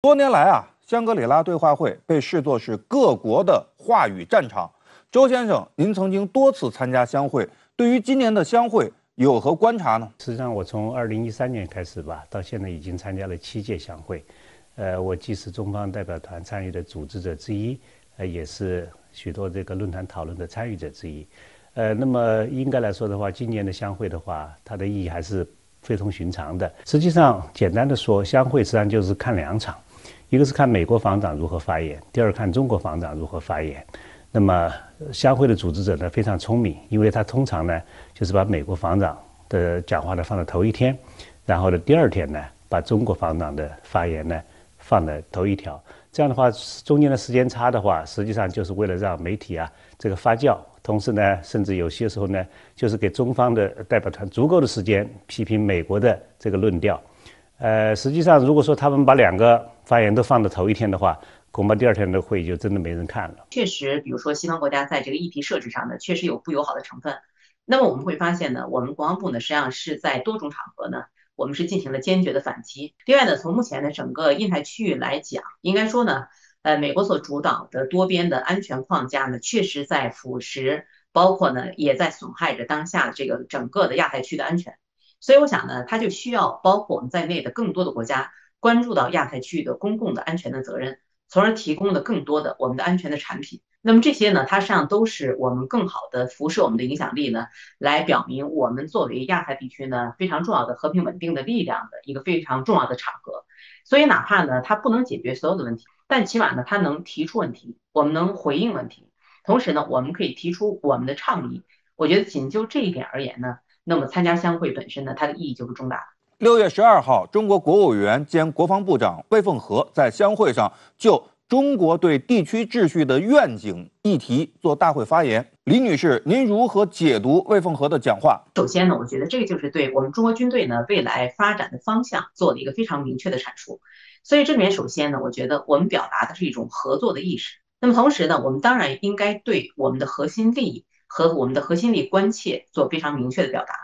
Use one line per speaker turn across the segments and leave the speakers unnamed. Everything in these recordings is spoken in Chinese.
多年来啊，香格里拉对话会被视作是各国的话语战场。周先生，您曾经多次参加相会，对于今年的相会有何观察呢？
实际上，我从二零一三年开始吧，到现在已经参加了七届相会。呃，我既是中方代表团参与的组织者之一，呃，也是许多这个论坛讨论的参与者之一。呃，那么应该来说的话，今年的相会的话，它的意义还是非同寻常的。实际上，简单的说，相会实际上就是看两场。一个是看美国防长如何发言，第二看中国防长如何发言。那么，相会的组织者呢非常聪明，因为他通常呢就是把美国防长的讲话呢放在头一天，然后呢第二天呢把中国防长的发言呢放在头一条。这样的话，中间的时间差的话，实际上就是为了让媒体啊这个发酵，同时呢，甚至有些时候呢，就是给中方的代表团足够的时间批评美国的这个论调。呃，实际上如果说他们把两个发言都放到头一天的话，恐怕第二天的会议就真的没人看了。
确实，比如说西方国家在这个议题设置上呢，确实有不友好的成分。那么我们会发现呢，我们国防部呢实际上是在多种场合呢，我们是进行了坚决的反击。另外呢，从目前的整个印太区域来讲，应该说呢，呃，美国所主导的多边的安全框架呢，确实在腐蚀，包括呢也在损害着当下这个整个的亚太区的安全。所以我想呢，它就需要包括我们在内的更多的国家。关注到亚太区域的公共的安全的责任，从而提供了更多的我们的安全的产品。那么这些呢，它实际上都是我们更好的辐射我们的影响力呢，来表明我们作为亚太地区呢非常重要的和平稳定的力量的一个非常重要的场合。所以哪怕呢它不能解决所有的问题，但起码呢它能提出问题，我们能回应问题，同时呢我们可以提出我们的倡议。我觉得仅就这一点而言呢，那么参加相会本身呢，它的意义就是重大的。
六月十二号，中国国务委员兼国防部长魏凤和在相会上就中国对地区秩序的愿景议题做大会发言。李女士，您如何解读魏凤和的讲话？
首先呢，我觉得这个就是对我们中国军队呢未来发展的方向做了一个非常明确的阐述。所以这里面首先呢，我觉得我们表达的是一种合作的意识。那么同时呢，我们当然应该对我们的核心利益和我们的核心利益关切做非常明确的表达。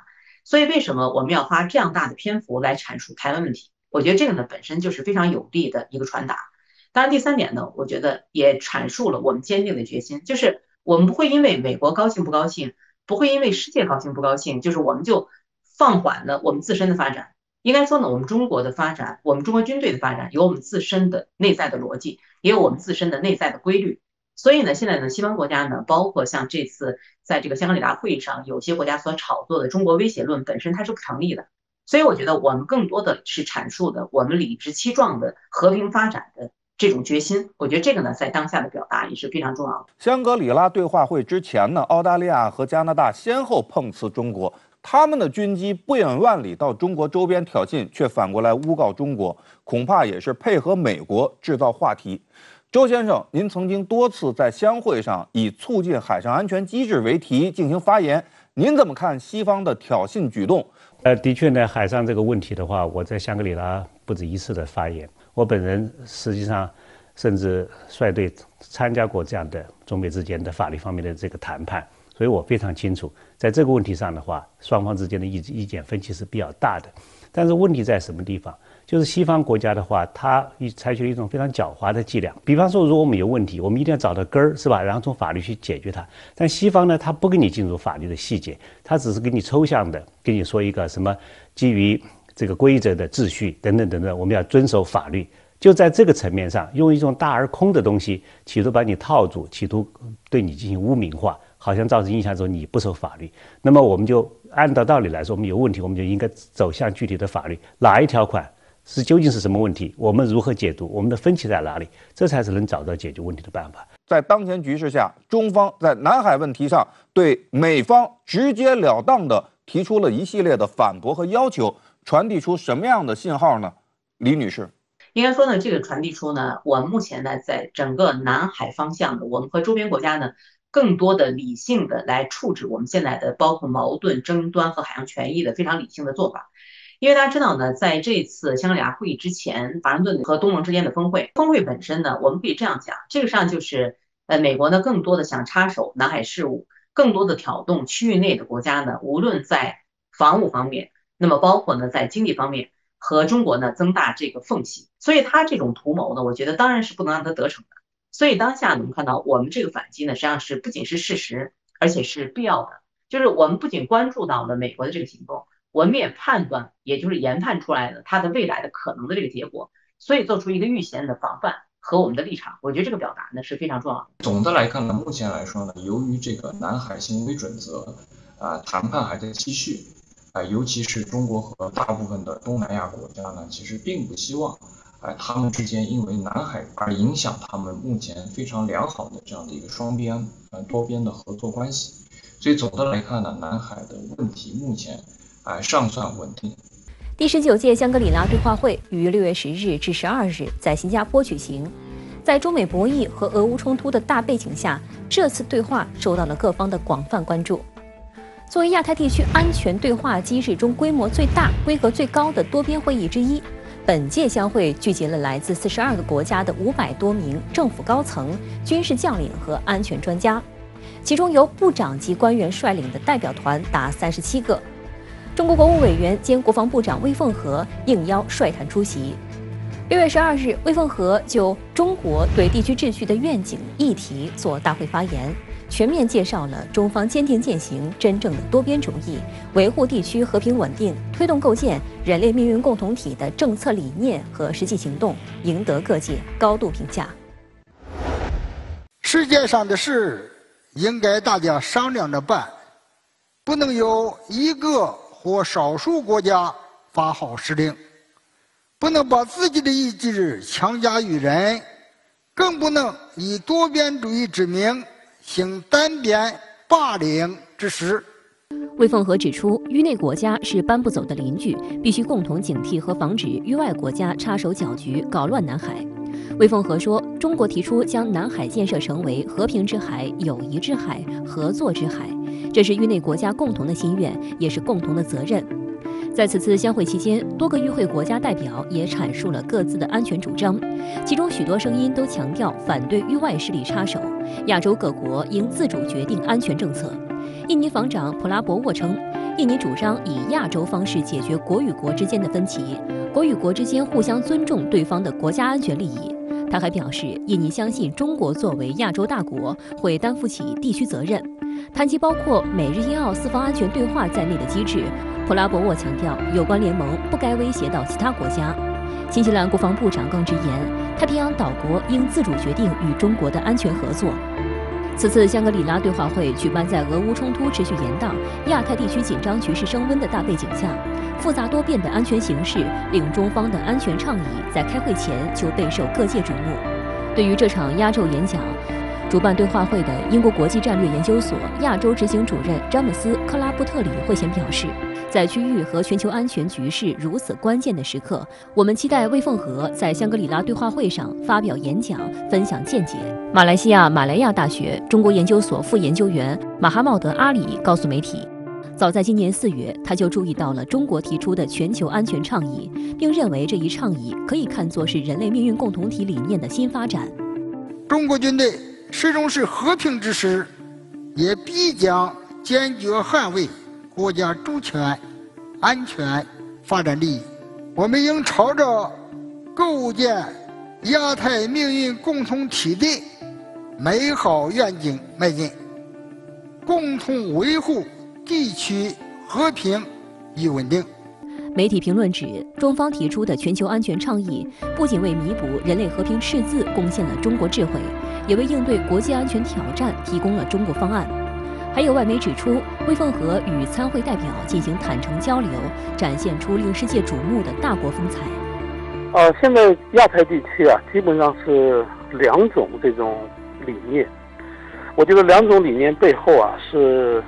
所以，为什么我们要花这样大的篇幅来阐述台湾问题？我觉得这个呢本身就是非常有利的一个传达。当然，第三点呢，我觉得也阐述了我们坚定的决心，就是我们不会因为美国高兴不高兴，不会因为世界高兴不高兴，就是我们就放缓了我们自身的发展。应该说呢，我们中国的发展，我们中国军队的发展，有我们自身的内在的逻辑，也有我们自身的内在的规律。所以呢，现在呢，西方国家呢，包括像这次在这个香格里拉会议上，有些国家所炒作的中国威胁论本身它是不成立的。所以我觉得我们更多的是阐述的我们理直气壮的和平发展的这种决心。我觉得这个呢，在当下的表达也是非常重要的。
香格里拉对话会之前呢，澳大利亚和加拿大先后碰瓷中国，他们的军机不远万里到中国周边挑衅，却反过来诬告中国，恐怕也是配合美国制造话题。周先生，您曾经多次在相会上以促进海上安全机制为题进行发言，您怎么看西方的挑衅举动？
呃，的确呢，海上这个问题的话，我在香格里拉不止一次的发言，我本人实际上甚至率队参加过这样的中美之间的法律方面的这个谈判，所以我非常清楚，在这个问题上的话，双方之间的意意见分歧是比较大的，但是问题在什么地方？就是西方国家的话，它采取了一种非常狡猾的伎俩。比方说，如果我们有问题，我们一定要找到根儿，是吧？然后从法律去解决它。但西方呢，它不跟你进入法律的细节，它只是给你抽象的给你说一个什么基于这个规则的秩序等等等等，我们要遵守法律。就在这个层面上，用一种大而空的东西，企图把你套住，企图对你进行污名化，好像造成印象说你不守法律。那么我们就按照道理来说，我们有问题，我们就应该走向具体的法律，哪一条款？是究竟是什么问题？我们如何解读？我们的分歧在哪里？这才是能找到解决问题的办法。
在当前局势下，中方在南海问题上对美方直截了当地提出了一系列的反驳和要求，传递出什么样的信号呢？李女士，
应该说呢，这个传递出呢，我们目前呢，在整个南海方向的，我们和周边国家呢，更多的理性的来处置我们现在的包括矛盾、争端和海洋权益的非常理性的做法。因为大家知道呢，在这次香格里拉会议之前，华盛顿和东盟之间的峰会，峰会本身呢，我们可以这样讲，这个上就是，呃，美国呢更多的想插手南海事务，更多的挑动区域内的国家呢，无论在防务方面，那么包括呢在经济方面和中国呢增大这个缝隙。所以他这种图谋呢，我觉得当然是不能让他得逞的。所以当下我们看到，我们这个反击呢，实际上是不仅是事实，而且是必要的。就是我们不仅关注到了美国的这个行动，我们也判断，也就是研判出来的它的未来的可能的这个结果，所以做出一个预先的防范和我们的立场。我觉得这个表达呢是非常重要的。
总的来看呢，目前来说呢，由于这个南海行为准则啊谈判还在继续啊，尤其是中国和大部分的东南亚国家呢，其实并不希望。哎，他们之间因为南海而影响他们目前非常良好的这样的一个双边呃多边的合作关系，所以总的来看呢，南海的问题目前哎尚算稳定。
第十九届香格里拉对话会于六月十日至十二日在新加坡举行，在中美博弈和俄乌冲突的大背景下，这次对话受到了各方的广泛关注。作为亚太地区安全对话机制中规模最大、规格最高的多边会议之一。本届相会聚集了来自四十二个国家的五百多名政府高层、军事将领和安全专家，其中由部长级官员率领的代表团达三十七个。中国国务委员兼国防部长魏凤和应邀率团出席。六月十二日，魏凤和就中国对地区秩序的愿景议题作大会发言。全面介绍了中方坚定践行真正的多边主义、维护地区和平稳定、推动构建人类命运共同体的政策理念和实际行动，赢得各界高度评价。
世界上的事应该大家商量着办，不能由一个或少数国家发号施令，不能把自己的意志强加于人，更不能以多边主义之名。行单边霸凌之实。
魏凤和指出，域内国家是搬不走的邻居，必须共同警惕和防止域外国家插手搅局、搞乱南海。魏凤和说，中国提出将南海建设成为和平之海、友谊之海、合作之海，这是域内国家共同的心愿，也是共同的责任。在此次相会期间，多个与会国家代表也阐述了各自的安全主张，其中许多声音都强调反对域外势力插手，亚洲各国应自主决定安全政策。印尼防长普拉博沃称，印尼主张以亚洲方式解决国与国之间的分歧，国与国之间互相尊重对方的国家安全利益。他还表示，印尼相信中国作为亚洲大国会担负起地区责任。谈及包括美日印澳四方安全对话在内的机制。普拉博沃强调，有关联盟不该威胁到其他国家。新西兰国防部长更直言，太平洋岛国应自主决定与中国的安全合作。此次香格里拉对话会举办在俄乌冲突持续延宕、亚太地区紧张局势升温的大背景下，复杂多变的安全形势令中方的安全倡议在开会前就备受各界瞩目。对于这场压轴演讲，主办对话会的英国国际战略研究所亚洲执行主任詹姆斯·克拉布特里会前表示。在区域和全球安全局势如此关键的时刻，我们期待魏凤和在香格里拉对话会上发表演讲，分享见解。马来西亚马来亚大学中国研究所副研究员马哈茂德阿里告诉媒体，早在今年四月，他就注意到了中国提出的全球安全倡议，并认为这一倡议可以看作是人类命运共同体理念的新发展。
中国军队始终是和平之师，也必将坚决捍卫。国家主权、安全、发展利益，我们应朝着构建亚太命运共同体的美好愿景迈进，共同维护地区和平与稳定。
媒体评论指，中方提出的全球安全倡议，不仅为弥补人类和平赤字贡献了中国智慧，也为应对国际安全挑战提供了中国方案。还有外媒指出，魏凤和与参会代表进行坦诚交流，展现出令世界瞩目的大国风采。
呃，现在亚太地区啊，基本上是两种这种理念。我觉得两种理念背后啊是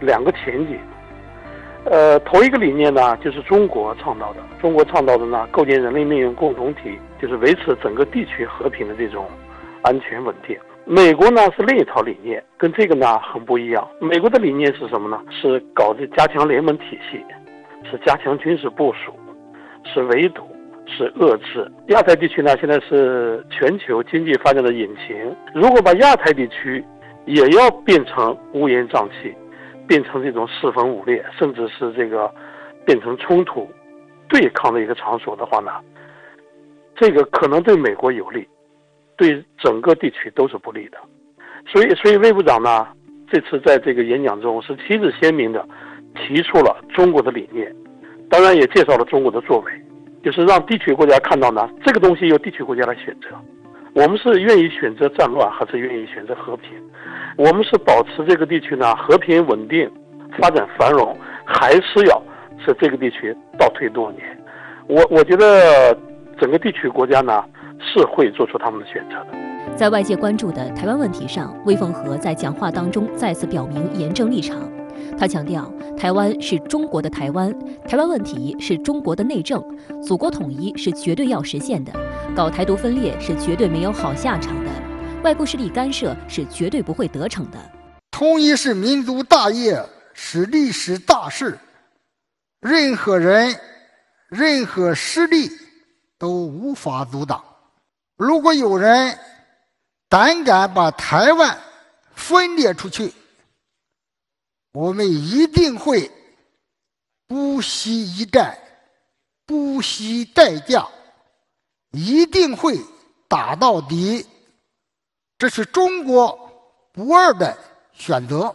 两个前景。呃，头一个理念呢，就是中国倡导的，中国倡导的呢，构建人类命运共同体，就是维持整个地区和平的这种安全稳定。美国呢是另一套理念，跟这个呢很不一样。美国的理念是什么呢？是搞这加强联盟体系，是加强军事部署，是围堵，是遏制。亚太地区呢现在是全球经济发展的引擎，如果把亚太地区也要变成乌烟瘴气，变成这种四分五裂，甚至是这个变成冲突，对抗的一个场所的话呢，这个可能对美国有利，对整个地区都是不利的。所以，所以魏部长呢，这次在这个演讲中是旗帜鲜明的提出了中国的理念，当然也介绍了中国的作为，就是让地区国家看到呢，这个东西由地区国家来选择。我们是愿意选择战乱，还是愿意选择和平？我们是保持这个地区呢和平稳定、发展繁荣，还是要使这个地区倒退多年？我我觉得整个地区国家呢是会做出他们的选择的。
在外界关注的台湾问题上，魏凤和在讲话当中再次表明严正立场。他强调，台湾是中国的台湾，台湾问题是中国的内政，祖国统一是绝对要实现的，搞台独分裂是绝对没有好下场的，外部势力干涉是绝对不会得逞的。
统一是民族大业，是历史大事，任何人、任何势力都无法阻挡。如果有人胆敢把台湾分裂出去，我们一定会不惜一战，不惜代价，一定会打到底。这是中国不二的选择。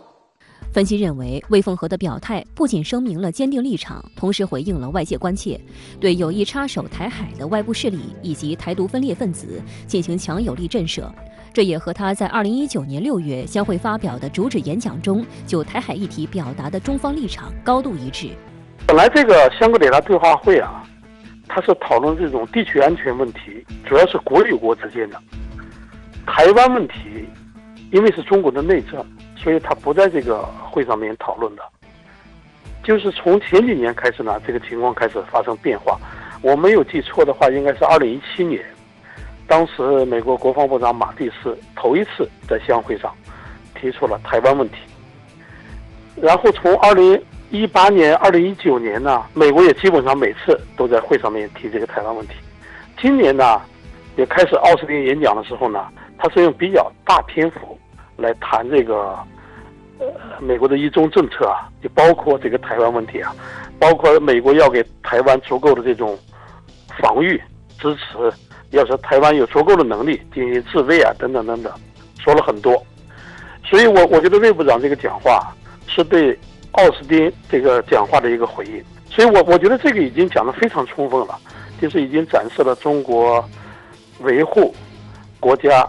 分析认为，魏凤和的表态不仅声明了坚定立场，同时回应了外界关切，对有意插手台海的外部势力以及台独分裂分子进行强有力震慑。这也和他在二零一九年六月将会发表的主旨演讲中就台海议题表达的中方立场高度一致。
本来这个香格里拉对话会啊，它是讨论这种地区安全问题，主要是国与国之间的。台湾问题，因为是中国的内政，所以他不在这个会上面讨论的。就是从前几年开始呢，这个情况开始发生变化。我没有记错的话，应该是二零一七年。当时，美国国防部长马蒂斯头一次在相会上提出了台湾问题。然后，从二零一八年、二零一九年呢，美国也基本上每次都在会上面提这个台湾问题。今年呢，也开始奥斯汀演讲的时候呢，他是用比较大篇幅来谈这个呃美国的一中政策啊，就包括这个台湾问题啊，包括美国要给台湾足够的这种防御支持。要是台湾有足够的能力进行自卫啊，等等等等，说了很多，所以我我觉得魏部长这个讲话是对奥斯汀这个讲话的一个回应，所以我我觉得这个已经讲得非常充分了，就是已经展示了中国维护国家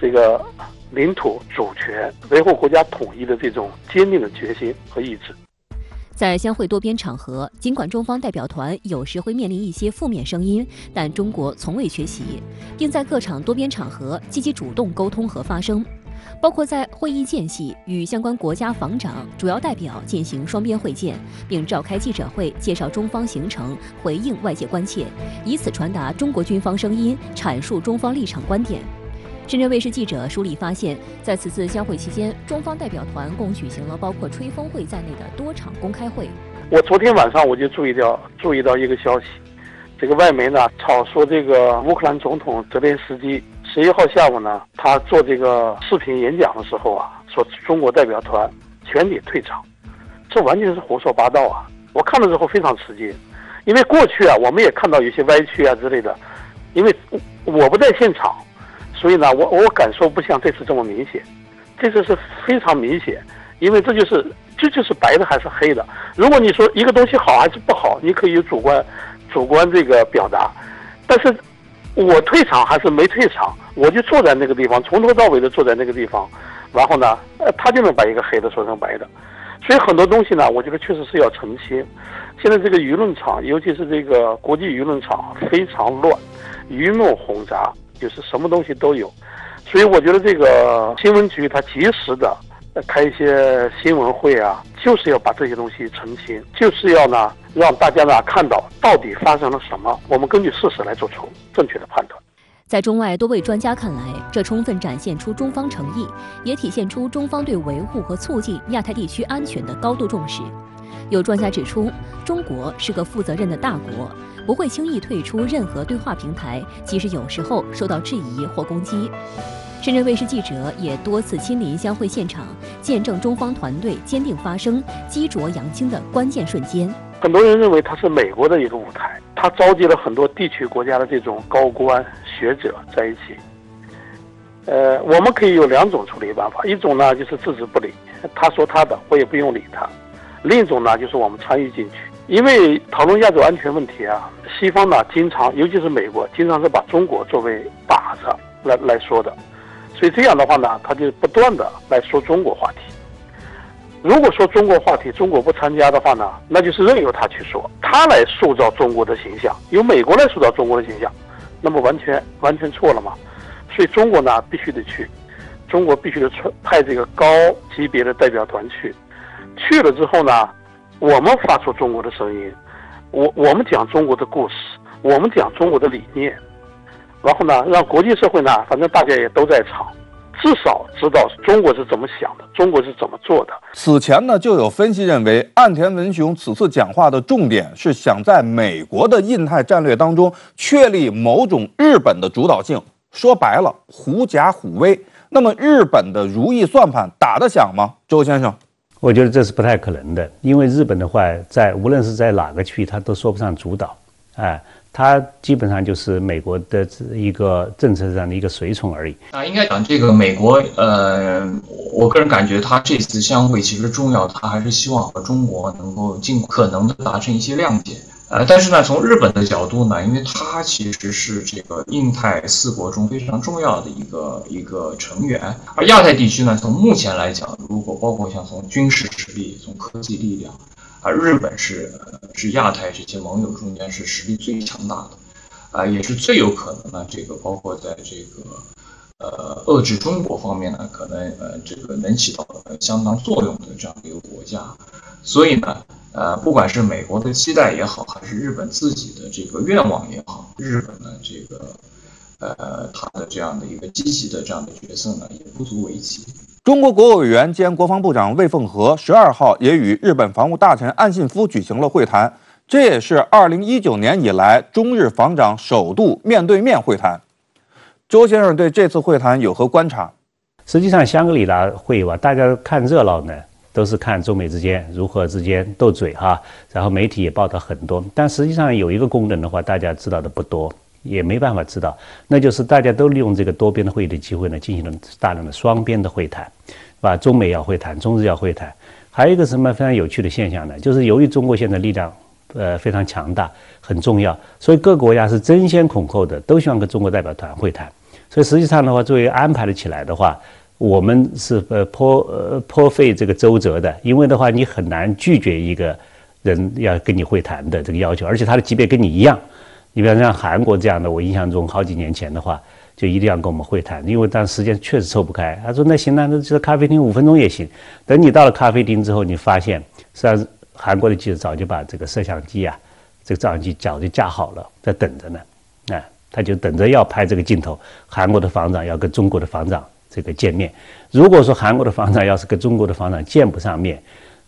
这个领土主权、维护国家统一的这种坚定的决心和意志。
在相会多边场合，尽管中方代表团有时会面临一些负面声音，但中国从未缺席，并在各场多边场合积极主动沟通和发声，包括在会议间隙与相关国家防长、主要代表进行双边会见，并召开记者会介绍中方行程，回应外界关切，以此传达中国军方声音，阐述中方立场观点。深圳卫视记者梳理发现，在此次相会期间，中方代表团共举行了包括吹风会在内的多场公开会。
我昨天晚上我就注意到注意到一个消息，这个外媒呢炒说这个乌克兰总统泽连斯基十一号下午呢，他做这个视频演讲的时候啊，说中国代表团全体退场，这完全是胡说八道啊！我看了之后非常吃惊，因为过去啊，我们也看到有些歪曲啊之类的，因为我不在现场。所以呢，我我感受不像这次这么明显，这次是非常明显，因为这就是这就是白的还是黑的。如果你说一个东西好还是不好，你可以主观主观这个表达，但是我退场还是没退场，我就坐在那个地方，从头到尾的坐在那个地方，然后呢，呃，他就能把一个黑的说成白的，所以很多东西呢，我觉得确实是要澄清。现在这个舆论场，尤其是这个国际舆论场非常乱，鱼目混杂。就是什么东西都有，所以我觉得这个新闻局它及时的开一些新闻会啊，就是要把这些东西澄清，就是要呢让大家呢看到到底发生了什么，我们根据事实来做出正确的判断。
在中外多位专家看来，这充分展现出中方诚意，也体现出中方对维护和促进亚太地区安全的高度重视。有专家指出，中国是个负责任的大国。不会轻易退出任何对话平台，即使有时候受到质疑或攻击。深圳卫视记者也多次亲临相会现场，见证中方团队坚定发声、激浊扬清的关键瞬间。
很多人认为它是美国的一个舞台，它召集了很多地区国家的这种高官学者在一起。呃，我们可以有两种处理办法，一种呢就是置之不理，他说他的，我也不用理他；另一种呢就是我们参与进去，因为讨论亚洲安全问题啊，西方呢经常，尤其是美国，经常是把中国作为靶子来来说的。所以这样的话呢，他就不断的来说中国话题。如果说中国话题，中国不参加的话呢，那就是任由他去说，他来塑造中国的形象，由美国来塑造中国的形象，那么完全完全错了嘛。所以中国呢必须得去，中国必须得派这个高级别的代表团去，去了之后呢，我们发出中国的声音，我我们讲中国的故事，我们讲中国的理念。然后呢，让国际社会呢，反正大家也都在场，至少知道中国是怎么想的，中国是怎么做的。
此前呢，就有分析认为，岸田文雄此次讲话的重点是想在美国的印太战略当中确立某种日本的主导性。说白了，狐假虎威。那么，日本的如意算盘打得响吗？周先生，
我觉得这是不太可能的，因为日本的话，在无论是在哪个区域，它都说不上主导，哎。它基本上就是美国的一个政策上的一个随从而已。
啊，应该讲这个美国，呃，我个人感觉他这次相会其实重要，他还是希望和中国能够尽可能的达成一些谅解。呃，但是呢，从日本的角度呢，因为它其实是这个印太四国中非常重要的一个一个成员，而亚太地区呢，从目前来讲，如果包括像从军事实力、从科技力量。啊，日本是是亚太这些盟友中间是实力最强大的，啊，也是最有可能呢。这个包括在这个呃遏制中国方面呢，可能呃这个能起到相当作用的这样一个国家。所以呢，呃，不管是美国的期待也好，还是日本自己的这个愿望也好，日本呢这个呃他的这样的一个积极的这样的角色呢，也不足为奇。
中国国务委员兼国防部长魏凤和十二号也与日本防务大臣岸信夫举行了会谈，这也是二零一九年以来中日防长首度面对面会谈。周先生对这次会谈有何观察？
实际上，香格里拉会吧，大家看热闹呢，都是看中美之间如何之间斗嘴哈，然后媒体也报道很多，但实际上有一个功能的话，大家知道的不多。也没办法知道，那就是大家都利用这个多边的会议的机会呢，进行了大量的双边的会谈，是吧？中美要会谈，中日要会谈。还有一个什么非常有趣的现象呢？就是由于中国现在力量呃非常强大，很重要，所以各国家是争先恐后的都希望跟中国代表团会谈。所以实际上的话，作为安排了起来的话，我们是呃颇呃颇费这个周折的，因为的话你很难拒绝一个人要跟你会谈的这个要求，而且他的级别跟你一样。你比方像韩国这样的，我印象中好几年前的话，就一定要跟我们会谈，因为当时间确实抽不开。他说：“那行，那那就咖啡厅五分钟也行。”等你到了咖啡厅之后，你发现实际上韩国的记者早就把这个摄像机啊，这个照相机早就架好了，在等着呢。哎，他就等着要拍这个镜头。韩国的防长要跟中国的防长这个见面。如果说韩国的防长要是跟中国的防长见不上面，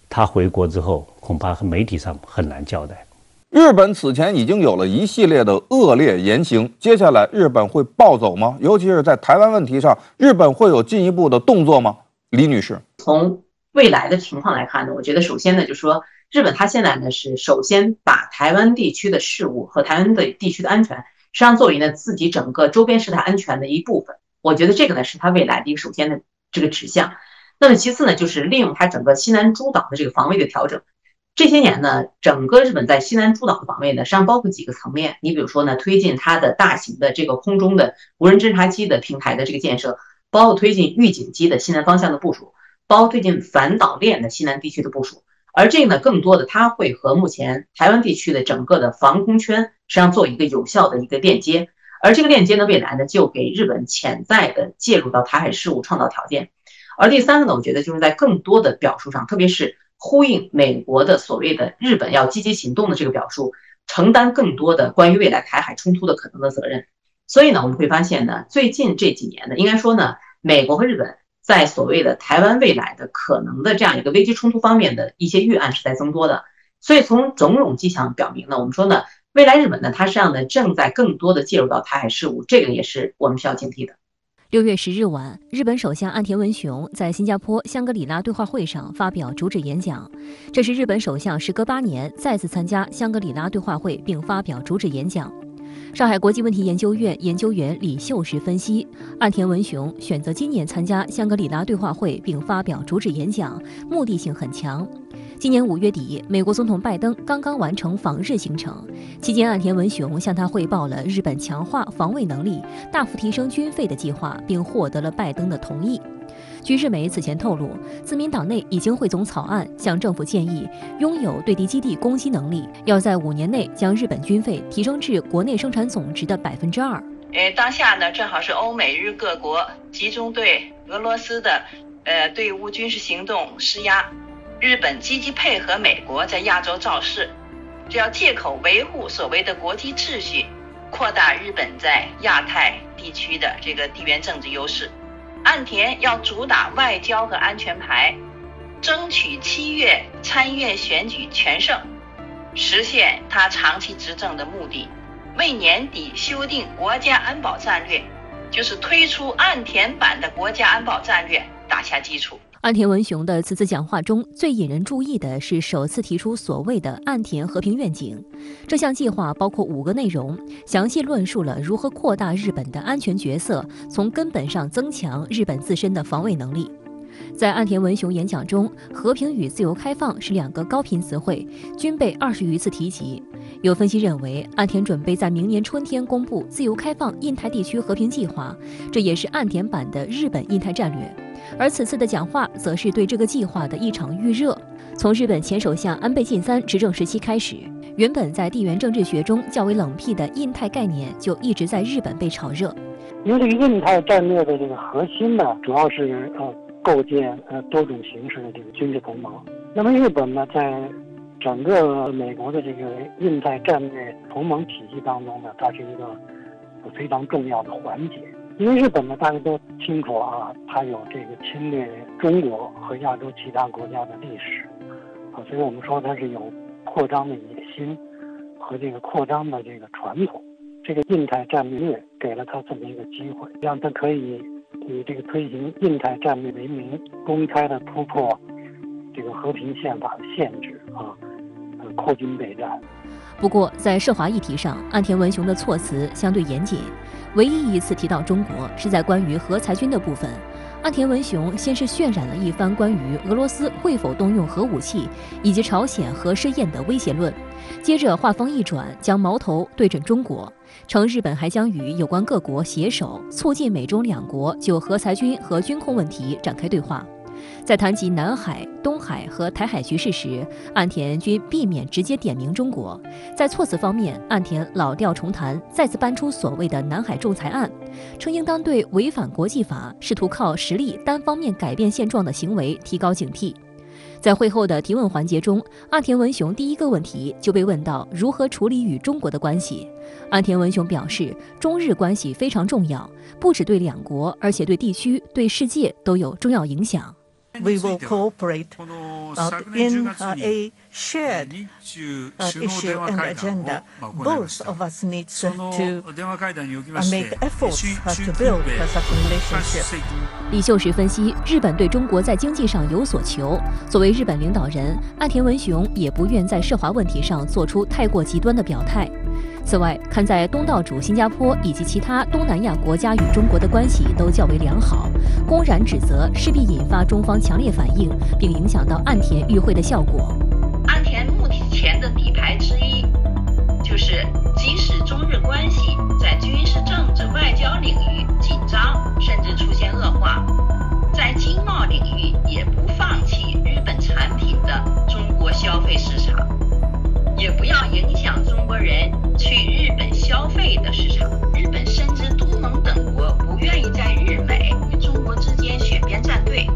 他回国之后恐怕和媒体上很难交代。
日本此前已经有了一系列的恶劣言行，接下来日本会暴走吗？尤其是在台湾问题上，日本会有进一步的动作吗？李女士，
从未来的情况来看呢，我觉得首先呢，就是说日本它现在呢是首先把台湾地区的事务和台湾的地区的安全，实际上作为呢自己整个周边事态安全的一部分。我觉得这个呢是它未来的一个首先的这个指向。那么其次呢，就是利用它整个西南诸岛的这个防卫的调整。这些年呢，整个日本在西南诸岛的防卫呢，实际上包括几个层面。你比如说呢，推进它的大型的这个空中的无人侦察机的平台的这个建设，包括推进预警机的西南方向的部署，包括推进反导链的西南地区的部署。而这个呢，更多的它会和目前台湾地区的整个的防空圈实际上做一个有效的一个链接。而这个链接呢，未来呢，就给日本潜在的介入到台海事务创造条件。而第三个呢，我觉得就是在更多的表述上，特别是。呼应美国的所谓的日本要积极行动的这个表述，承担更多的关于未来台海冲突的可能的责任。所以呢，我们会发现呢，最近这几年呢，应该说呢，美国和日本在所谓的台湾未来的可能的这样一个危机冲突方面的一些预案是在增多的。所以从种种迹象表明呢，我们说呢，未来日本呢，它实际上呢正在更多的介入到台海事务，这个也是我们需要警惕的。
六月十日晚，日本首相岸田文雄在新加坡香格里拉对话会上发表主旨演讲，这是日本首相时隔八年再次参加香格里拉对话会并发表主旨演讲。上海国际问题研究院研究员李秀实分析，岸田文雄选择今年参加香格里拉对话会并发表主旨演讲，目的性很强。今年五月底，美国总统拜登刚刚完成访日行程，期间岸田文雄向他汇报了日本强化防卫能力、大幅提升军费的计划，并获得了拜登的同意。据日媒此前透露，自民党内已经汇总草案，向政府建议拥有对敌基地攻击能力，要在五年内将日本军费提升至国内生产总值的百分之二。
呃，当下呢，正好是欧美日各国集中对俄罗斯的呃对乌军事行动施压。日本积极配合美国在亚洲造势，只要借口维护所谓的国际秩序，扩大日本在亚太地区的这个地缘政治优势。岸田要主打外交和安全牌，争取七月参议院选举全胜，实现他长期执政的目的。为年底修订国家安保战略，就是推出岸田版的国家安保战略打下基础。
岸田文雄的此次讲话中最引人注意的是，首次提出所谓的岸田和平愿景。这项计划包括五个内容，详细论述了如何扩大日本的安全角色，从根本上增强日本自身的防卫能力。在岸田文雄演讲中，和平与自由开放是两个高频词汇，均被二十余次提及。有分析认为，岸田准备在明年春天公布自由开放印太地区和平计划，这也是岸田版的日本印太战略。而此次的讲话，则是对这个计划的一场预热。从日本前首相安倍晋三执政时期开始，原本在地缘政治学中较为冷僻的印太概念，就一直在日本被炒热。
因为这个印太战略的这个核心呢，主要是呃构建呃多种形式的这个军事同盟。那么日本呢，在整个美国的这个印太战略同盟体系当中呢，它是一个非常重要的环节。因为日本呢，大家都清楚啊，它有这个侵略中国和亚洲其他国家的历史，啊，所以我们说它是有扩张的野心和这个扩张的这个传统。这个印太战略给了他这么一个机会，让他可以以这个推行印太战略为名，公开的突破这个和平宪法的限制啊，呃，扩军备战。
不过，在涉华议题上，岸田文雄的措辞相对严谨。唯一一次提到中国是在关于核裁军的部分，岸田文雄先是渲染了一番关于俄罗斯会否动用核武器以及朝鲜核试验的威胁论，接着话锋一转，将矛头对准中国，称日本还将与有关各国携手，促进美中两国就核裁军和军控问题展开对话。在谈及南海、东海和台海局势时，岸田均避免直接点名中国。在措辞方面，岸田老调重弹，再次搬出所谓的南海仲裁案，称应当对违反国际法、试图靠实力单方面改变现状的行为提高警惕。在会后的提问环节中，岸田文雄第一个问题就被问到如何处理与中国的关系。岸田文雄表示，中日关系非常重要，不只对两国，而且对地区、对世界都有重要影响。
We will cooperate uh, in uh, a shared uh, issue and agenda. Both of us need to make efforts to build such a relationship.
李秀实分析，日本对中国在经济上有所求。作为日本领导人，岸田文雄也不愿在涉华问题上做出太过极端的表态。此外，看在东道主新加坡以及其他东南亚国家与中国的关系都较为良好，公然指责势必引发中方强烈反应，并影响到岸田与会的效果。
本消费的市场。日本深知东盟等国不愿意在日美与中国之间选边站队，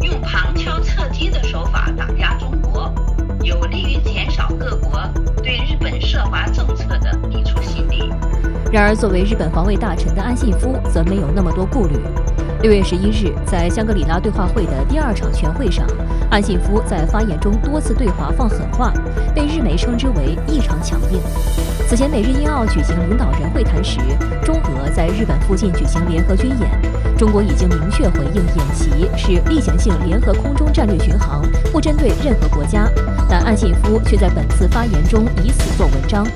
用旁敲侧击的手法打压中国，有利于减少各国对日本涉华政策的抵触心理。
然而，作为日本防卫大臣的安信夫则没有那么多顾虑。六月十一日，在香格里拉对话会的第二场全会上，岸信夫在发言中多次对华放狠话，被日媒称之为异常强硬。此前，美日印澳举行领导人会谈时，中俄在日本附近举行联合军演，中国已经明确回应演习是例行性联合空中战略巡航，不针对任何国家。但岸信夫却在本次发言中以此做文章。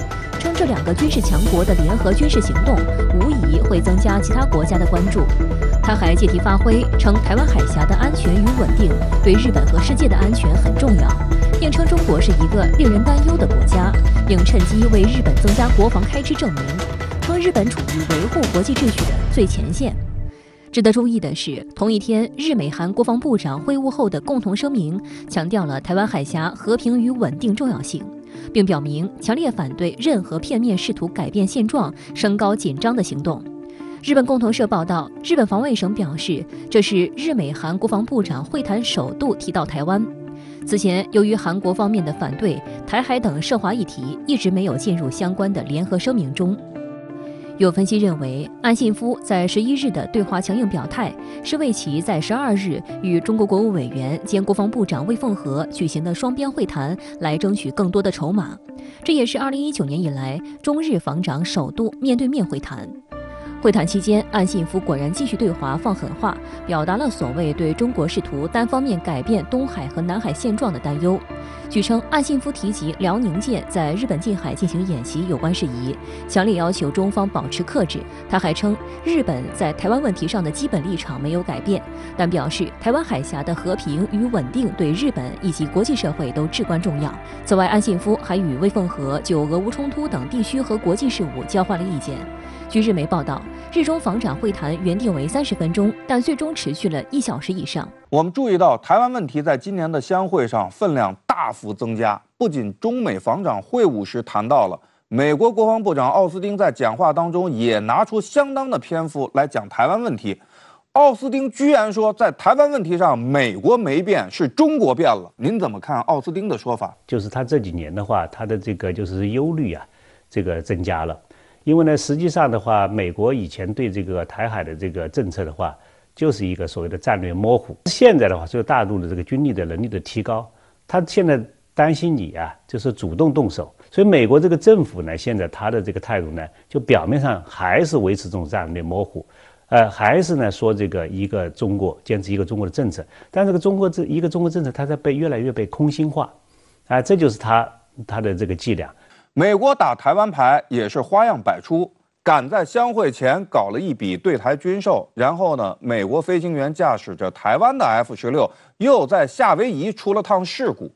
称这两个军事强国的联合军事行动无疑会增加其他国家的关注。他还借题发挥，称台湾海峡的安全与稳定对日本和世界的安全很重要，并称中国是一个令人担忧的国家，并趁机为日本增加国防开支证明，称日本处于维护国际秩序的最前线。值得注意的是，同一天，日美韩国防部长会晤后的共同声明强调了台湾海峡和平与稳定重要性。并表明强烈反对任何片面试图改变现状、升高紧张的行动。日本共同社报道，日本防卫省表示，这是日美韩国防部长会谈首度提到台湾。此前，由于韩国方面的反对，台海等涉华议题一直没有进入相关的联合声明中。有分析认为，安信夫在十一日的对华强硬表态，是为其在十二日与中国国务委员兼国防部长魏凤和举行的双边会谈来争取更多的筹码。这也是二零一九年以来中日防长首度面对面会谈。会谈期间，岸信夫果然继续对华放狠话，表达了所谓对中国试图单方面改变东海和南海现状的担忧。据称，岸信夫提及辽宁舰在日本近海进行演习有关事宜，强烈要求中方保持克制。他还称，日本在台湾问题上的基本立场没有改变，但表示台湾海峡的和平与稳定对日本以及国际社会都至关重要。此外，岸信夫还与魏凤和就俄乌冲突等地区和国际事务交换了意见。据日媒报道，日中防长会谈原定为三十分钟，但最终持续了一小时以上。
我们注意到，台湾问题在今年的相会上分量大幅增加。不仅中美防长会晤时谈到了，美国国防部长奥斯汀在讲话当中也拿出相当的篇幅来讲台湾问题。奥斯汀居然说，在台湾问题上，美国没变，是中国变了。您怎么看奥斯汀的说法？
就是他这几年的话，他的这个就是忧虑啊，这个增加了。因为呢，实际上的话，美国以前对这个台海的这个政策的话，就是一个所谓的战略模糊。现在的话，随着大陆的这个军力的能力的提高，他现在担心你啊，就是主动动手。所以美国这个政府呢，现在他的这个态度呢，就表面上还是维持这种战略模糊，呃，还是呢说这个一个中国，坚持一个中国的政策。但这个中国这一个中国政策，它在被越来越被空心化，啊，这就是他他的这个伎俩。
美国打台湾牌也是花样百出，赶在相会前搞了一笔对台军售，然后呢，美国飞行员驾驶着台湾的 F 十六又在夏威夷出了趟事故。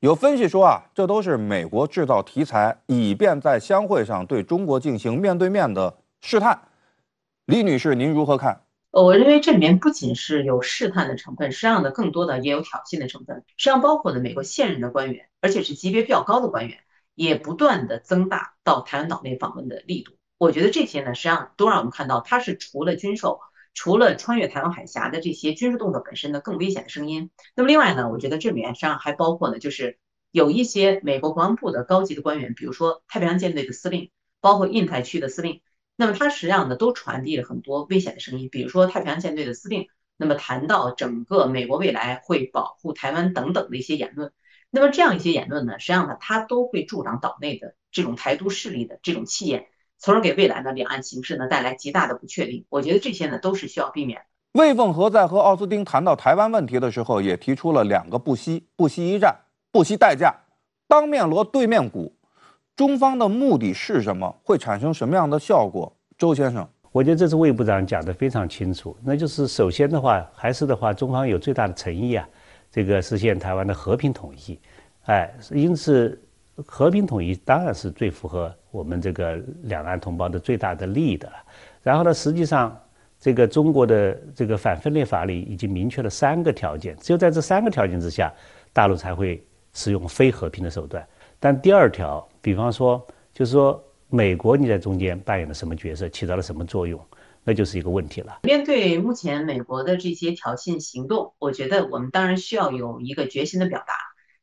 有分析说啊，这都是美国制造题材，以便在相会上对中国进行面对面的试探。李女士，您如何看？
呃，我认为这里面不仅是有试探的成分，实际上呢，更多的也有挑衅的成分。实际上包括的美国现任的官员，而且是级别比较高的官员。也不断的增大到台湾岛内访问的力度，我觉得这些呢，实际上都让我们看到，它是除了军售，除了穿越台湾海峡的这些军事动作本身的更危险的声音。那么另外呢，我觉得这里面实际上还包括呢，就是有一些美国国防部的高级的官员，比如说太平洋舰队的司令，包括印太区的司令，那么他实际上呢都传递了很多危险的声音，比如说太平洋舰队的司令，那么谈到整个美国未来会保护台湾等等的一些言论。那么这样一些言论呢，实际上呢，它都会助长岛内的这种台独势力的这种气焰，从而给未来的两岸形势呢带来极大的不确定。我觉得这些呢都是需要避免的。
魏凤和在和奥斯汀谈到台湾问题的时候，也提出了两个不惜：不惜一战，不惜代价，当面锣对面鼓。中方的目的是什么？会产生什么样的效果？周先生，
我觉得这次魏部长讲的非常清楚，那就是首先的话，还是的话，中方有最大的诚意啊。这个实现台湾的和平统一，哎，因此和平统一当然是最符合我们这个两岸同胞的最大的利益的了。然后呢，实际上这个中国的这个反分裂法里已经明确了三个条件，只有在这三个条件之下，大陆才会使用非和平的手段。但第二条，比方说，就是说美国你在中间扮演了什么角色，起到了什么作用？那就是一个问题了。
面对目前美国的这些挑衅行动，我觉得我们当然需要有一个决心的表达。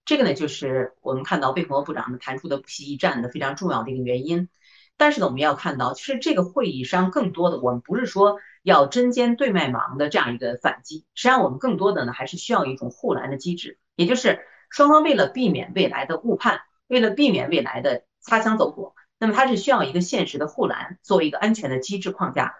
这个呢，就是我们看到贝彭部长呢谈出的不惜一战的非常重要的一个原因。但是呢，我们要看到，其实这个会议上更多的，我们不是说要针尖对麦芒的这样一个反击，实际上我们更多的呢，还是需要一种护栏的机制，也就是双方为了避免未来的误判，为了避免未来的擦枪走火，那么它是需要一个现实的护栏作为一个安全的机制框架的。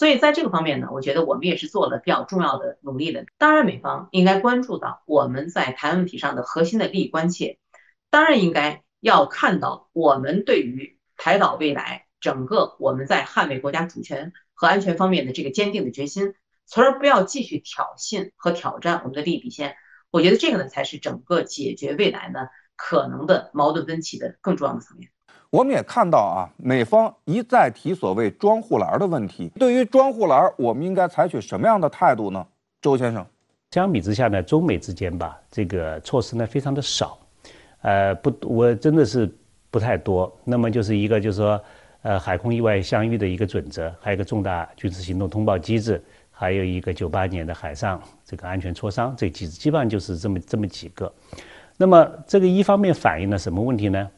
所以在这个方面呢，我觉得我们也是做了比较重要的努力的。当然，美方应该关注到我们在台湾问题上的核心的利益关切，当然应该要看到我们对于。台岛未来，整个我们在捍卫国家主权和安全方面的这个坚定的决心，从而不要继续挑衅和挑战我们的利益底线。我觉得这个呢，才是整个解决未来呢可能的矛盾分歧的更重要的层面。
我们也看到啊，美方一再提所谓装护栏的问题。对于装护栏，我们应该采取什么样的态度呢？周先生，
相比之下呢，中美之间吧，这个措施呢非常的少，呃，不，我真的是。不太多，那么就是一个就是说，呃，海空意外相遇的一个准则，还有一个重大军事行动通报机制，还有一个九八年的海上这个安全磋商这机制，基本上就是这么这么几个。那么这个一方面反映了什么问题呢？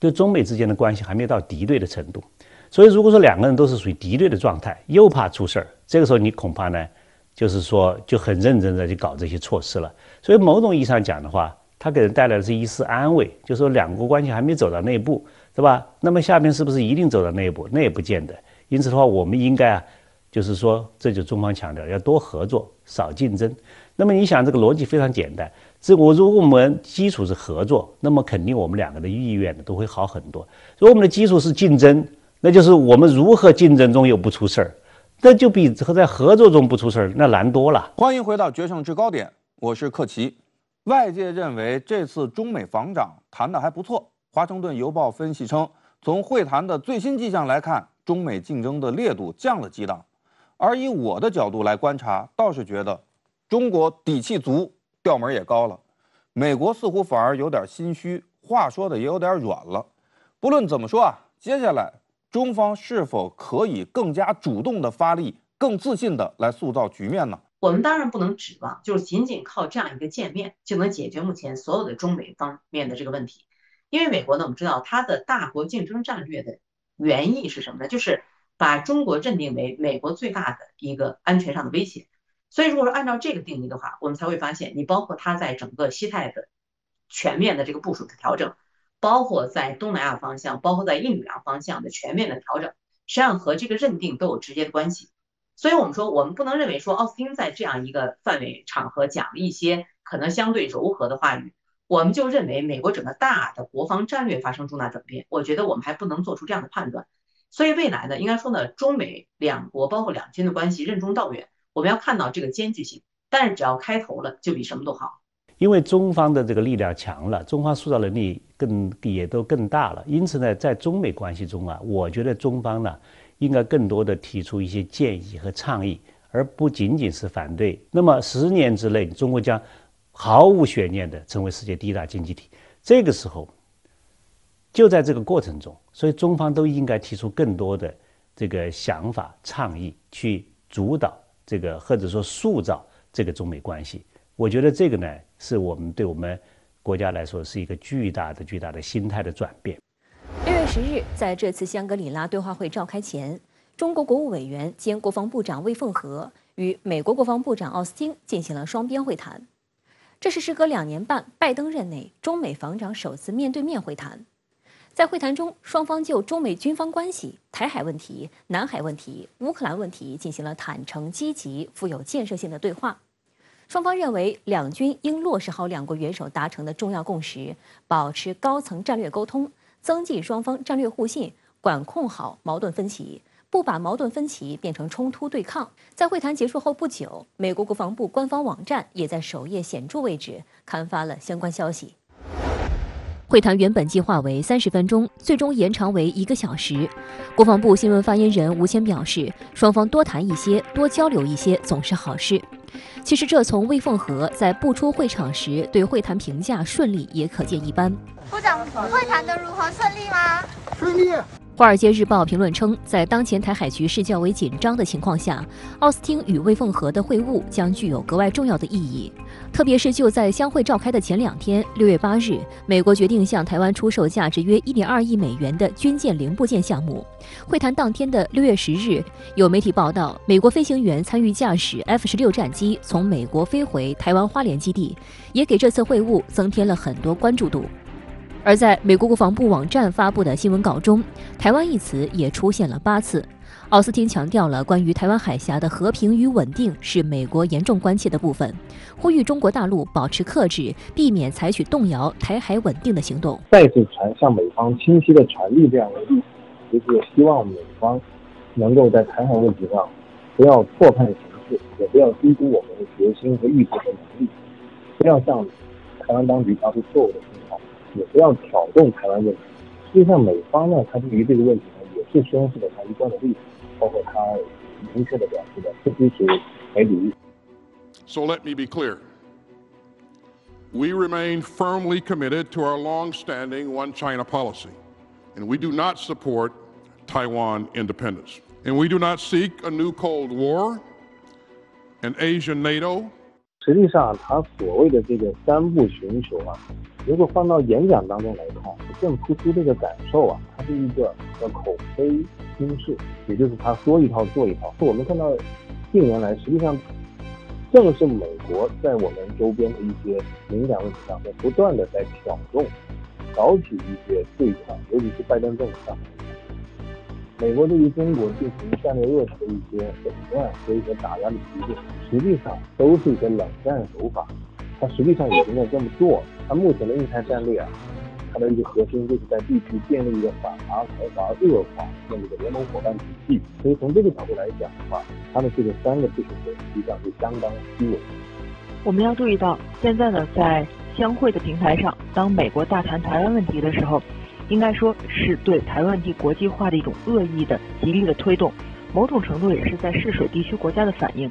就中美之间的关系还没有到敌对的程度，所以如果说两个人都是属于敌对的状态，又怕出事儿，这个时候你恐怕呢，就是说就很认真的去搞这些措施了。所以某种意义上讲的话。它给人带来的是一丝安慰，就是说两国关系还没走到那一步，是吧？那么下面是不是一定走到那一步？那也不见得。因此的话，我们应该啊，就是说，这就中方强调要多合作，少竞争。那么你想，这个逻辑非常简单。这我如果我们基础是合作，那么肯定我们两个的意愿呢都会好很多。如果我们的基础是竞争，那就是我们如何竞争中又不出事儿，那就比和在合作中不出事儿那难多了。
欢迎回到决胜制高点，我是克奇。外界认为这次中美防长谈的还不错。华盛顿邮报分析称，从会谈的最新迹象来看，中美竞争的烈度降了几档。而以我的角度来观察，倒是觉得中国底气足，调门也高了。美国似乎反而有点心虚，话说的也有点软了。不论怎么说啊，接下来中方是否可以更加主动的发力，更自信的来塑造局面呢？
我们当然不能指望，就是仅仅靠这样一个见面就能解决目前所有的中美方面的这个问题。因为美国呢，我们知道它的大国竞争战略的原意是什么呢？就是把中国认定为美国最大的一个安全上的威胁。所以，如果说按照这个定义的话，我们才会发现，你包括它在整个西太的全面的这个部署的调整，包括在东南亚方向，包括在印度洋方向的全面的调整，实际上和这个认定都有直接的关系。所以我们说，我们不能认为说奥斯汀在这样一个范围场合讲了一些可能相对柔和的话语，我们就认为美国整个大的国防战略发生重大转变。我觉得我们还不能做出这样的判断。所以未来呢，应该说呢，中美两国包括两军的关系任重道远，我们要看到这个艰巨性。但是只要开头了，就比什么都好。
因为中方的这个力量强了，中方塑造能力更也都更大了。因此呢，在中美关系中啊，我觉得中方呢。应该更多的提出一些建议和倡议，而不仅仅是反对。那么十年之内，中国将毫无悬念的成为世界第一大经济体。这个时候，就在这个过程中，所以中方都应该提出更多的这个想法、倡议，去主导这个或者说塑造这个中美关系。我觉得这个呢，是我们对我们国家来说是一个巨大的、巨大的心态的转变。
六月十日，在这次香格里拉对话会召开前，中国国务委员兼国防部长魏凤和与美国国防部长奥斯汀进行了双边会谈。这是时隔两年半拜登任内中美防长首次面对面会谈。在会谈中，双方就中美军方关系、台海问题、南海问题、乌克兰问题进行了坦诚、积极、富有建设性的对话。双方认为，两军应落实好两国元首达成的重要共识，保持高层战略沟通。增进双方战略互信，管控好矛盾分歧，不把矛盾分歧变成冲突对抗。在会谈结束后不久，美国国防部官方网站也在首页显著位置刊发了相关消息。会谈原本计划为三十分钟，最终延长为一个小时。国防部新闻发言人吴谦表示，双方多谈一些，多交流一些，总是好事。其实，这从魏凤和在不出会场时对会谈评价顺利也可见一斑。
部长，会谈的如何顺利吗？
顺利。
《华尔街日报》评论称，在当前台海局势较为紧张的情况下，奥斯汀与魏凤和的会晤将具有格外重要的意义。特别是就在相会召开的前两天，六月八日，美国决定向台湾出售价值约一点二亿美元的军舰零部件项目。会谈当天的六月十日，有媒体报道，美国飞行员参与驾驶 F 十六战机从美国飞回台湾花莲基地，也给这次会晤增添了很多关注度。而在美国国防部网站发布的新闻稿中，“台湾”一词也出现了八次。奥斯汀强调了关于台湾海峡的和平与稳定是美国严重关切的部分，呼吁中国大陆保持克制，避免采取动摇台海稳定的行动。
再次传向美方清晰的传递这样的意思，就是希望美方能够在台海问题上不要错判形势，也不要低估我们的决心和意志和能力，不要向台湾当局发出错误的。也不要挑动台湾问题。实际上，美方呢，他对于这个问题呢，也是宣示了他一贯的立场，包括他明确的表示的不支持台独。
So let me be clear. We remain firmly committed to our long-standing One China policy, and we do not support Taiwan independence. And we do not seek a new Cold War, an Asian NATO.
实际上，他所谓的这个三不寻求啊。 如果放到演讲当中来看，更突出这个感受啊，它是一个叫口碑心事，也就是他说一套做一套。我们看到近年来，实际上正是美国在我们周边的一些敏感问题上面，不断的在挑动、挑起一些对抗，尤其是拜登政府上。美国对于中国进行战略遏制的一些手段和一些打压的举动，实际上都是一些冷战手法。它实际上已经在这么做。它目前的印太战略啊，它的一个核心就是在地区建立一个反华、台华、恶化建立的联盟伙伴体系。所以从这个角度来讲的话，它的这个三个不选择实际上是相当虚伪。
我们要注意到，现在呢，在相会的平台上，当美国大谈台湾问题的时候，应该说是对台湾问题国际化的一种恶意的极力的推动，某种程度也是在试水地区国家的反应。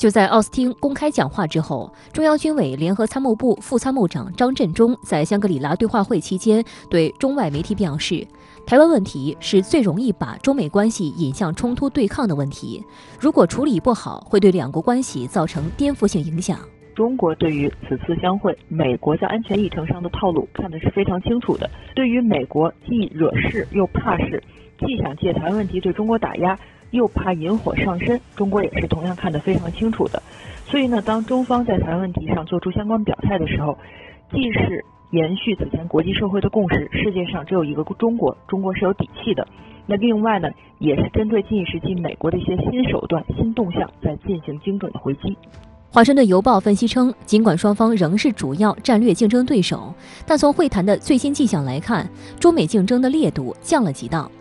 就在奥斯汀公开讲话之后，中央军委联合参谋部副参谋长张振中在香格里拉对话会期间对中外媒体表示，台湾问题是最容易把中美关系引向冲突对抗的问题，如果处理不好，会对两国关系造成颠覆性影响。
中国对于此次相会，美国在安全议程上的套路看的是非常清楚的。对于美国既惹事又怕事，既想借台湾问题对中国打压。又怕引火上身，中国也是同样看得非常清楚的。所以呢，当中方在台湾问题上做出相关表态的时候，既是延续此前国际社会的共识，世界上只有一个中国，中国是有底气的。那另外呢，也是针对近一时期美国的一些新手段、新动向，在进行精准的回击。
华盛顿邮报分析称，尽管双方仍是主要战略竞争对手，但从会谈的最新迹象来看，中美竞争的烈度降了几档。《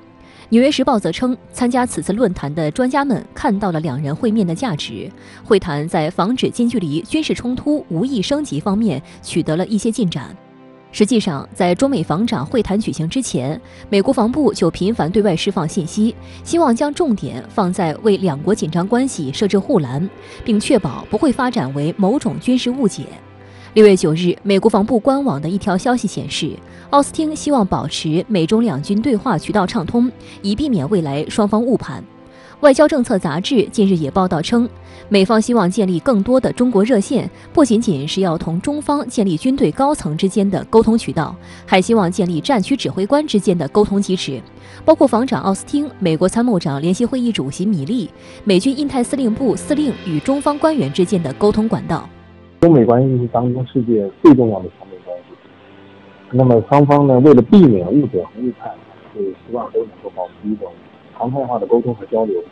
纽约时报》则称，参加此次论坛的专家们看到了两人会面的价值。会谈在防止近距离军事冲突无意升级方面取得了一些进展。实际上，在中美防长会谈举行之前，美国防部就频繁对外释放信息，希望将重点放在为两国紧张关系设置护栏，并确保不会发展为某种军事误解。六月九日，美国防部官网的一条消息显示，奥斯汀希望保持美中两军对话渠道畅通，以避免未来双方误判。外交政策杂志近日也报道称，美方希望建立更多的中国热线，不仅仅是要同中方建立军队高层之间的沟通渠道，还希望建立战区指挥官之间的沟通机制，包括防长奥斯汀、美国参谋长联席会议主席米利、美军印太司令部司令与中方官员之间的沟通管道。
中美关系是当今世界最重要的双边关系。那么双方呢，为了避免误解和误判，是希望都能够保持一种常态化的沟通和交流。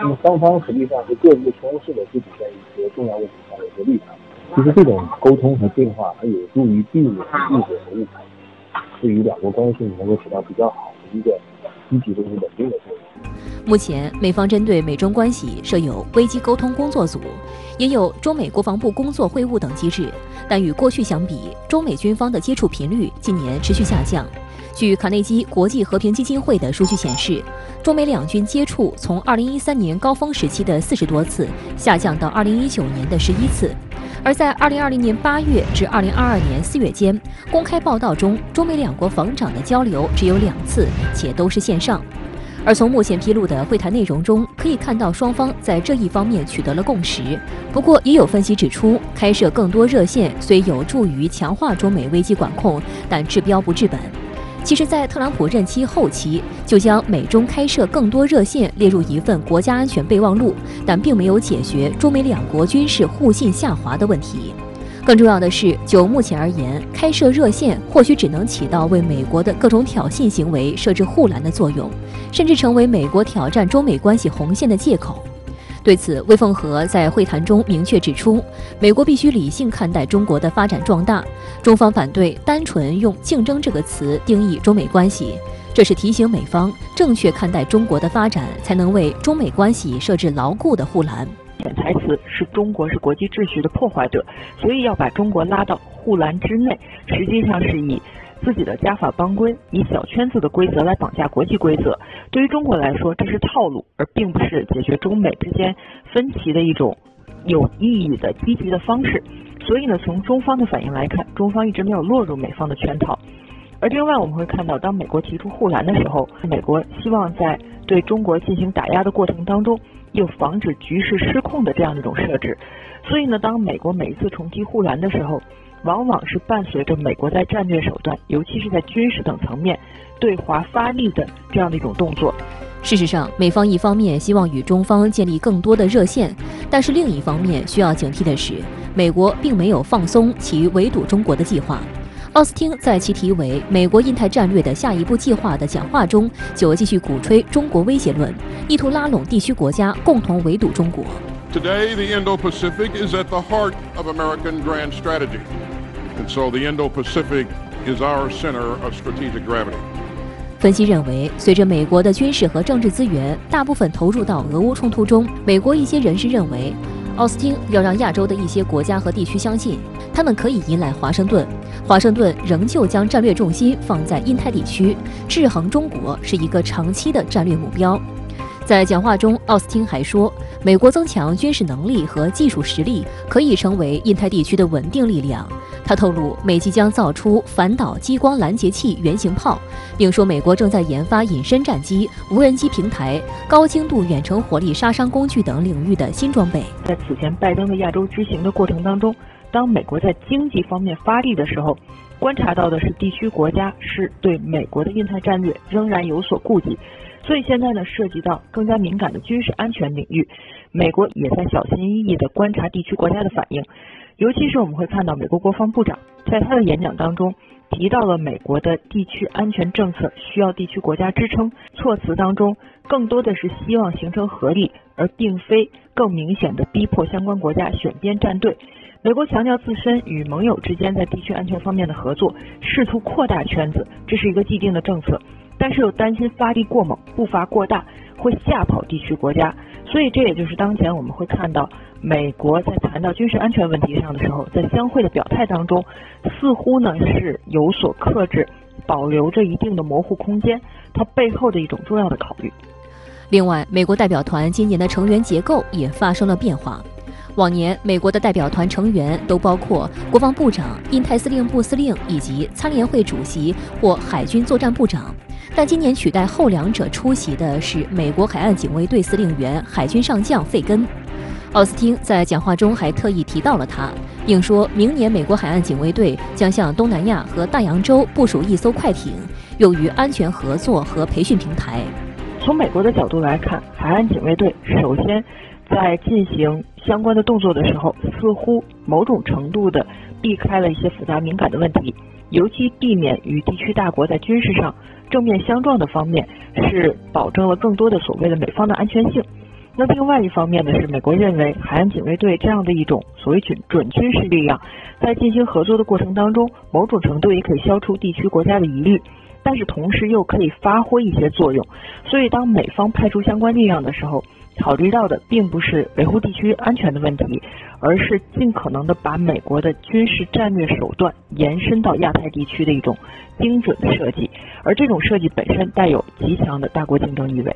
那么双方实际上是各自宣示了自己在一些重要问题上的一些立场。其实这种沟通和对话，它有助于避免误解和误判，对于两国关系能够起到比较好的一个积极的、稳定的作用。
目前，美方针对美中关系设有危机沟通工作组，也有中美国防部工作会晤等机制。但与过去相比，中美军方的接触频率近年持续下降。据卡内基国际和平基金会的数据显示，中美两军接触从2013年高峰时期的四十多次下降到2019年的十一次。而在2020年8月至2022年4月间，公开报道中，中美两国防长的交流只有两次，且都是线上。而从目前披露的会谈内容中，可以看到双方在这一方面取得了共识。不过，也有分析指出，开设更多热线虽有助于强化中美危机管控，但治标不治本。其实，在特朗普任期后期，就将美中开设更多热线列入一份国家安全备忘录，但并没有解决中美两国军事互信下滑的问题。更重要的是，就目前而言，开设热线或许只能起到为美国的各种挑衅行为设置护栏的作用，甚至成为美国挑战中美关系红线的借口。对此，魏凤和在会谈中明确指出，美国必须理性看待中国的发展壮大，中方反对单纯用“竞争”这个词定义中美关系，这是提醒美方正确看待中国的发展，才能为中美关系设置牢固的护栏。
潜台词是中国是国际秩序的破坏者，所以要把中国拉到护栏之内，实际上是以自己的家法帮规，以小圈子的规则来绑架国际规则。对于中国来说，这是套路，而并不是解决中美之间分歧的一种有意义的积极的方式。所以呢，从中方的反应来看，中方一直没有落入美方的圈套。而另外，我们会看到，当美国提出护栏的时候，美国希望在对中国进行打压的过程当中。又防止局势失控的这样一种设置，所以呢，当美国每一次重提护栏的时候，往往是伴随着美国在战略手段，尤其是在军事等层面对华发力的这样的一种动作。
事实上，美方一方面希望与中方建立更多的热线，但是另一方面需要警惕的是，美国并没有放松其围堵中国的计划。奥斯汀在其题为《美国印太战略的下一步计划》的讲话中，就继续鼓吹中国威胁论，意图拉拢地区国家共同围堵中国。
Today, the Indo-Pacific is at the heart of American grand strategy, and so the Indo-Pacific is our center of strategic gravity.
分析认为，随着美国的军事和政治资源大部分投入到俄乌冲突中，美国一些人士认为，奥斯汀要让亚洲的一些国家和地区相信，他们可以迎来华盛顿。华盛顿仍旧将战略重心放在印太地区，制衡中国是一个长期的战略目标。在讲话中，奥斯汀还说，美国增强军事能力和技术实力可以成为印太地区的稳定力量。他透露，美即将造出反导激光拦截器原型炮，并说美国正在研发隐身战机、无人机平台、高精度远程火力杀伤工具等领域的新装备。
在此前拜登的亚洲之行的过程当中。当美国在经济方面发力的时候，观察到的是地区国家是对美国的印太战略仍然有所顾忌，所以现在呢，涉及到更加敏感的军事安全领域，美国也在小心翼翼地观察地区国家的反应，尤其是我们会看到美国国防部长在他的演讲当中提到了美国的地区安全政策需要地区国家支撑，措辞当中更多的是希望形成合力，而并非更明显的逼迫相关国家选边站队。美国强调自身与盟友之间在地区安全方面的合作，试图扩大圈子，这是一个既定的政策。但是又担心发力过猛、步伐过大，会吓跑地区国家。所以这也就是当前我们会看到，美国在谈到军事安全问题上的时候，在相会的表态当中，似乎呢是有所克制，保留着一定的模糊空间。它背后的一种重要的考虑。
另外，美国代表团今年的成员结构也发生了变化。往年，美国的代表团成员都包括国防部长、印太司令部司令以及参联会主席或海军作战部长，但今年取代后两者出席的是美国海岸警卫队司令员、海军上将费根。奥斯汀在讲话中还特意提到了他，并说明年美国海岸警卫队将向东南亚和大洋洲部署一艘快艇，用于安全合作和培训平台。
从美国的角度来看，海岸警卫队首先。在进行相关的动作的时候，似乎某种程度的避开了一些复杂敏感的问题，尤其避免与地区大国在军事上正面相撞的方面，是保证了更多的所谓的美方的安全性。那另外一方面呢，是美国认为海岸警卫队这样的一种所谓准准军事力量，在进行合作的过程当中，某种程度也可以消除地区国家的疑虑，但是同时又可以发挥一些作用。所以当美方派出相关力量的时候，考虑到的并不是维护地区安全的问题，而是尽可能的把美国的军事战略手段延伸到亚太地区的一种精准的设计，而这种设计本身带有极强的大国竞争意味。